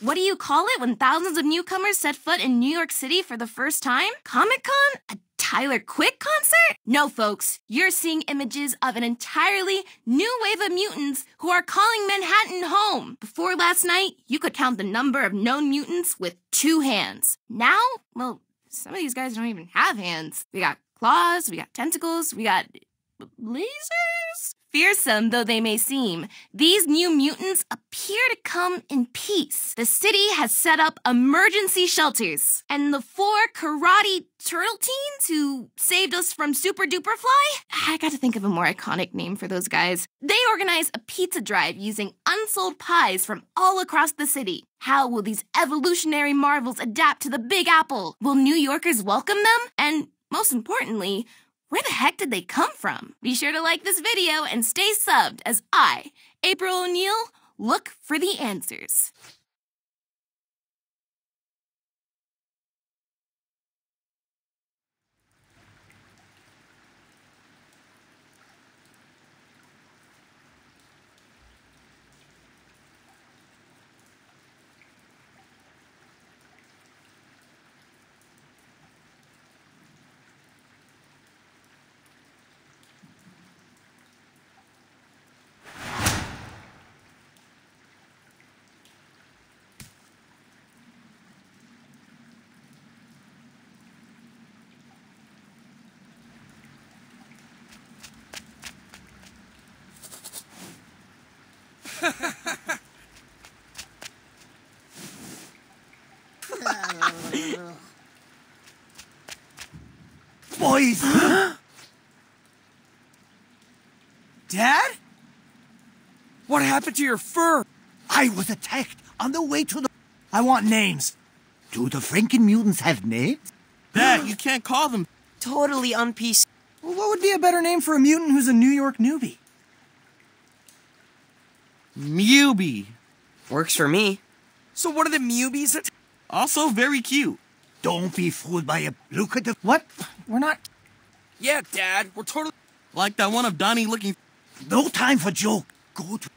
What do you call it when thousands of newcomers set foot in New York City for the first time? Comic Con? A Tyler Quick concert? No, folks. You're seeing images of an entirely new wave of mutants who are calling Manhattan home. Before last night, you could count the number of known mutants with two hands. Now, well, some of these guys don't even have hands. We got claws, we got tentacles, we got lasers? Fearsome though they may seem, these new mutants appear to come in peace. The city has set up emergency shelters, and the four karate turtle teens who saved us from Super Duper Fly? I got to think of a more iconic name for those guys. They organize a pizza drive using unsold pies from all across the city. How will these evolutionary marvels adapt to the Big Apple? Will New Yorkers welcome them? And most importantly, where the heck did they come from? Be sure to like this video and stay subbed as I, April O'Neil, look for the answers. Boys! Dad? What happened to your fur? I was attacked on the way to the. I want names. Do the Franken mutants have names? Dad, you can't call them. Totally on PC. Well, what would be a better name for a mutant who's a New York newbie? Mubi. Works for me. So what are the Mubies? That... Also very cute. Don't be fooled by a. Look at the. What? We're not. Yeah, Dad. We're totally. Like that one of Donnie looking. No time for joke. Go to.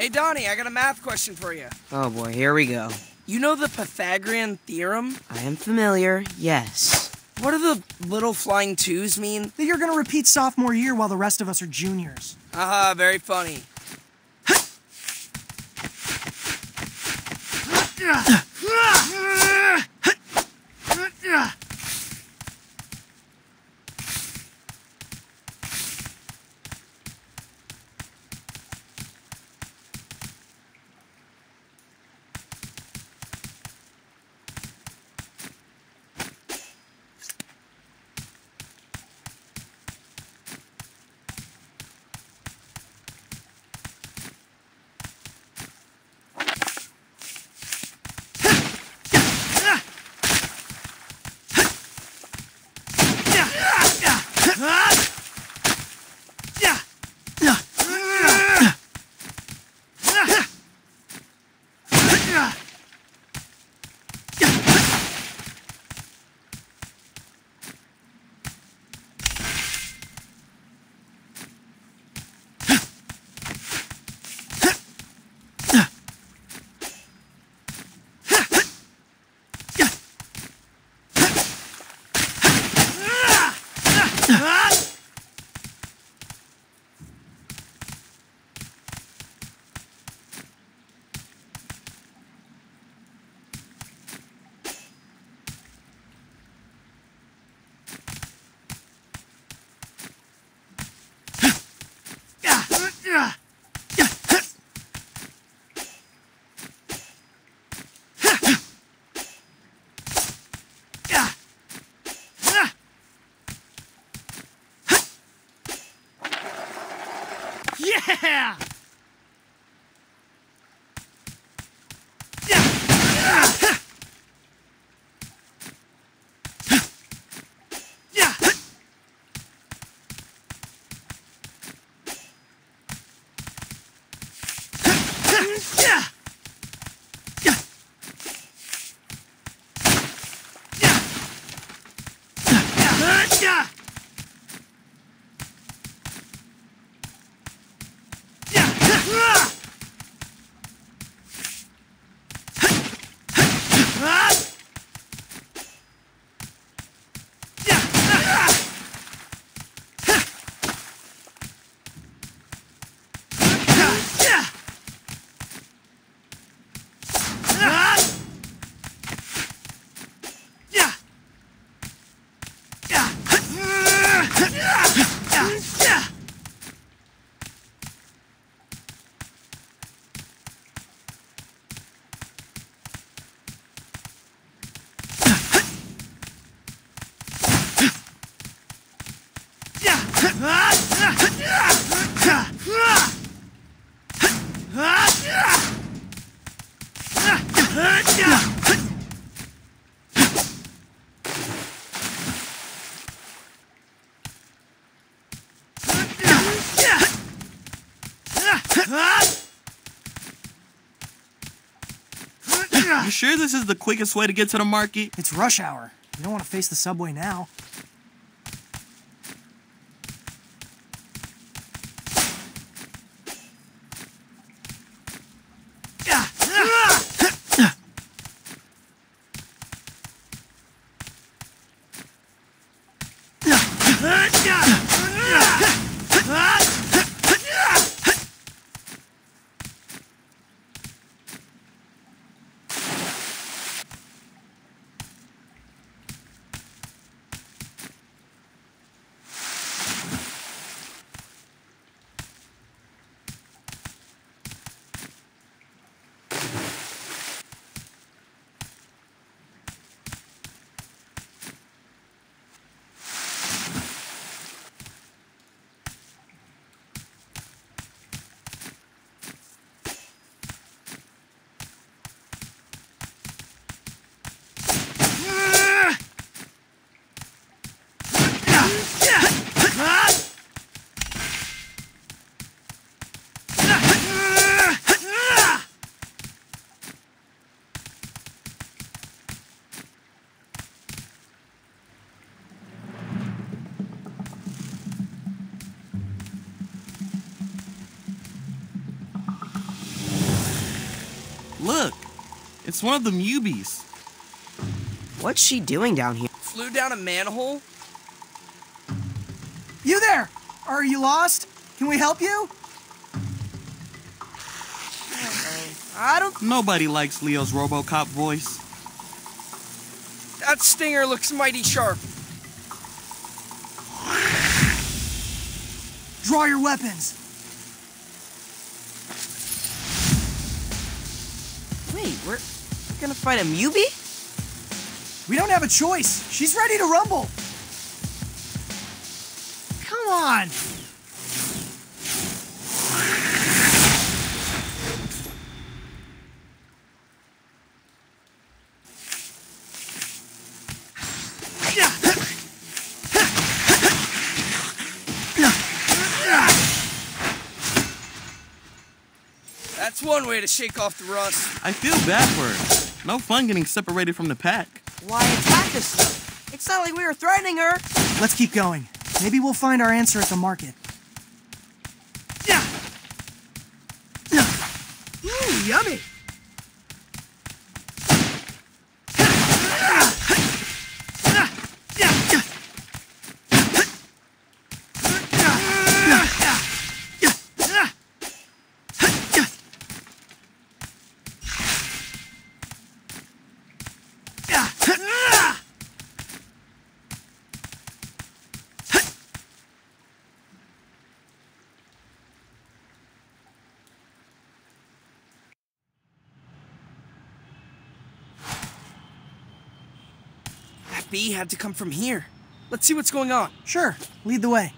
Hey, Donnie, I got a math question for you. Oh boy, here we go. You know the Pythagorean theorem? I am familiar, yes. What do the little flying twos mean? That you're gonna repeat sophomore year while the rest of us are juniors. Haha, very funny. Yeah! Yeah! You sure this is the quickest way to get to the market? It's rush hour. You don't want to face the subway now. It's one of the Mubies. What's she doing down here? Flew down a manhole? You there! Are you lost? Can we help you? I don't. Nobody likes Leo's Robocop voice. That stinger looks mighty sharp. Draw your weapons. Wait, we're gonna fight a Mubi? We don't have a choice. She's ready to rumble. Come on. That's one way to shake off the rust. I feel bad for her. No fun getting separated from the pack. Why attack us? It's not like we were threatening her. Let's keep going. Maybe we'll find our answer at the market. Yeah. Ooh, yummy. Bee had to come from here. Let's see what's going on. Sure, lead the way.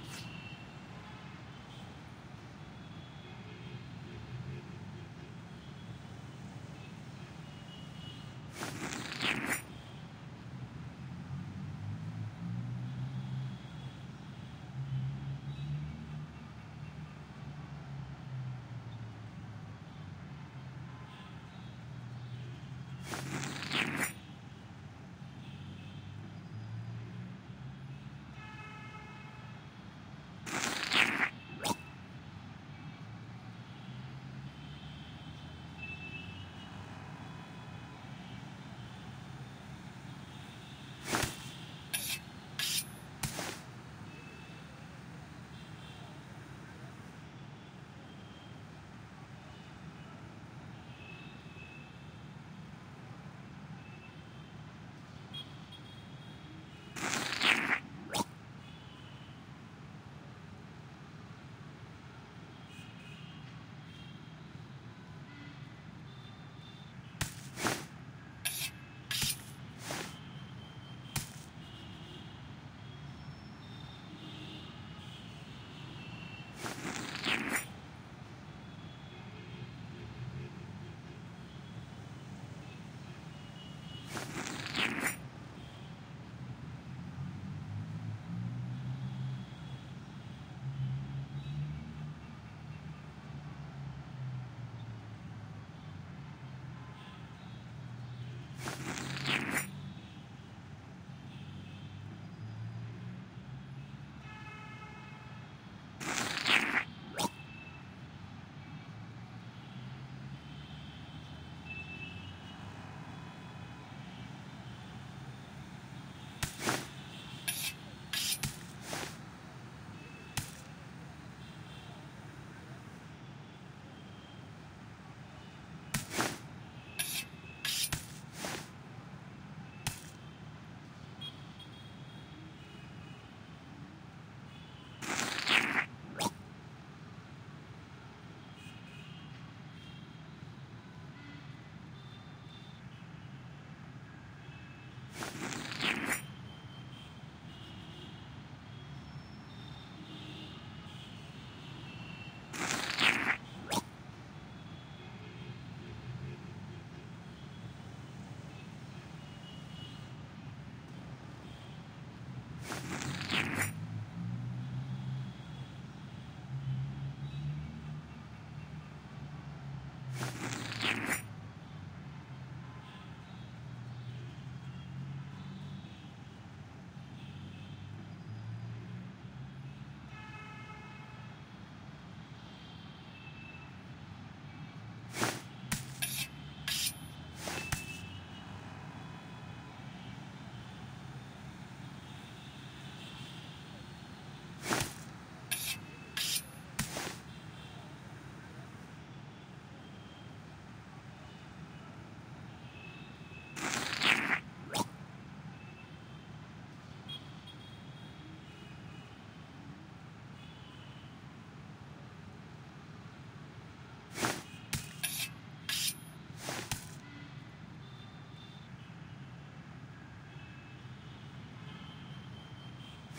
Yeah.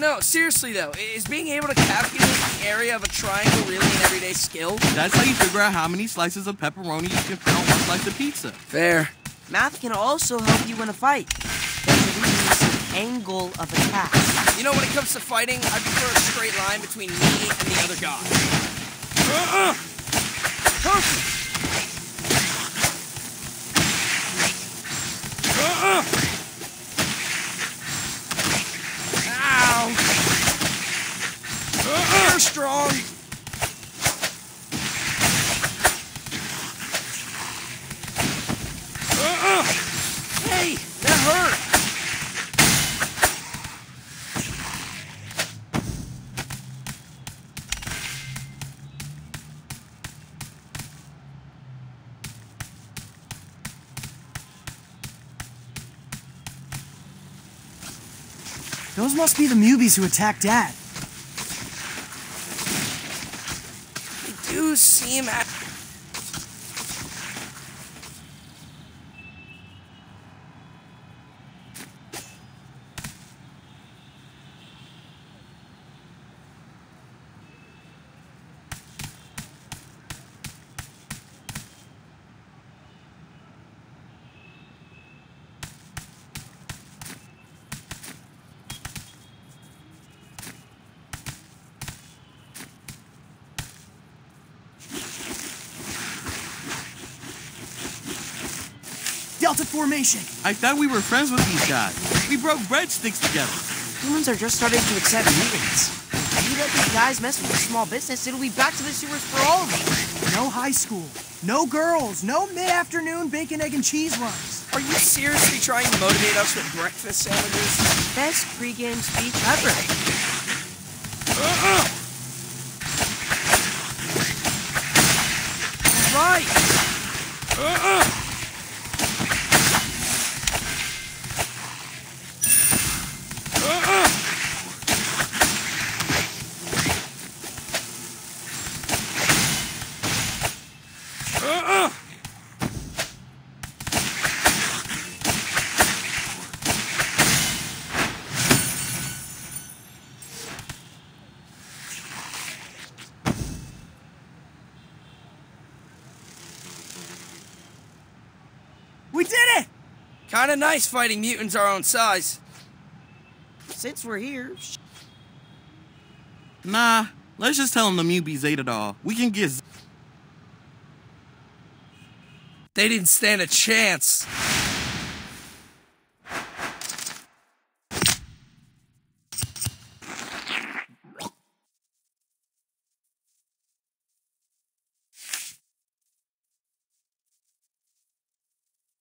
No, no, no, seriously though, is being able to calculate the area of a triangle really an everyday skill? That's how you figure out how many slices of pepperoni you can fit on one slice of pizza. Fair. Math can also help you win a fight. Especially using angle of attack. You know, when it comes to fighting, I prefer a straight line between me and the other guy. Uh-uh. Perfect. That hurt. Those must be the Mubies who attacked Dad. They do seem. Formation. I thought we were friends with these guys. We broke breadsticks together. Humans are just starting to accept mutants. If you let these guys mess with your small business, it'll be back to the sewers for all of us. No high school. No girls. No mid-afternoon bacon, egg, and cheese runs. Are Are you seriously trying to motivate us with breakfast sandwiches? Best pregame speech ever. Uh-uh. Right. We did it! Kinda nice fighting mutants our own size. Since we're here, sh- Nah, let's just tell them the mute be Zeta doll. We can get. They didn't stand a chance.